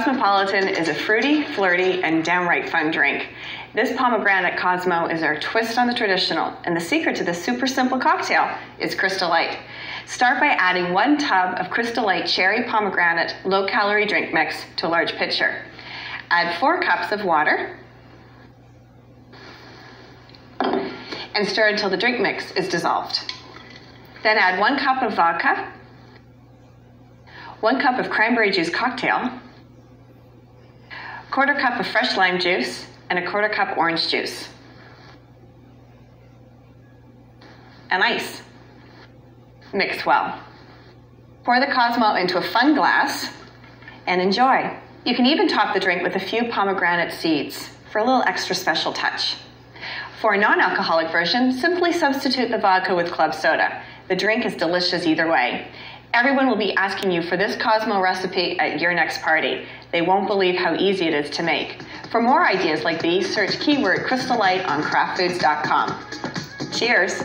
Cosmopolitan is a fruity, flirty, and downright fun drink. This pomegranate Cosmo is our twist on the traditional, and the secret to this super simple cocktail is Crystal Light. Start by adding one tub of Crystal Light cherry pomegranate low calorie drink mix to a large pitcher. Add four cups of water and stir until the drink mix is dissolved. Then add one cup of vodka, one cup of cranberry juice cocktail, quarter cup of fresh lime juice, and a quarter cup orange juice. And ice. Mix well. Pour the Cosmo into a fun glass and enjoy. You can even top the drink with a few pomegranate seeds for a little extra special touch. For a non-alcoholic version, simply substitute the vodka with club soda. The drink is delicious either way. Everyone will be asking you for this Cosmo recipe at your next party. They won't believe how easy it is to make. For more ideas like these, search keyword Crystal Light on kraftfoods.com. Cheers.